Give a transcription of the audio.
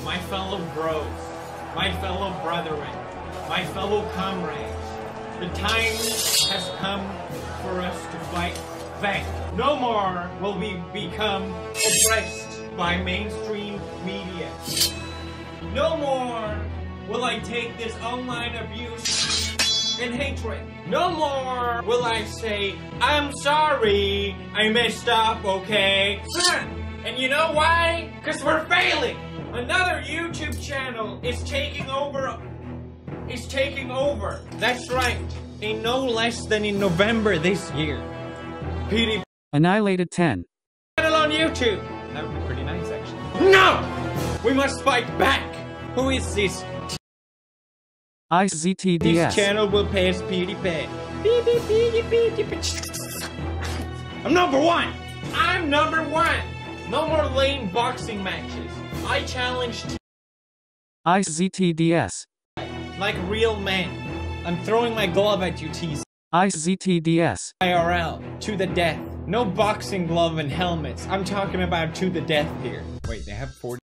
my fellow bros, my fellow brethren, my fellow comrades, the time has come for us to fight back. No more will we become oppressed by mainstream media. No more will I take this online abuse and hatred. No more will I say, I'm sorry, I messed up, okay? And you know why? Because we're failing! Another YouTube channel is taking over. Is taking over. That's right. In no less than in November this year. PD Annihilated 10. channel on YouTube. That would be pretty nice, actually. No! We must fight back! Who is this? Ice This channel will pay us. PewDiePie. I'm number one! I'm number one! No more lame boxing matches. I challenge t- Icez TDS. like real men. I'm throwing my glove at you, T's. Icez TDS. IRL to the death. No boxing glove and helmets. I'm talking about to the death here. Wait, they have 40.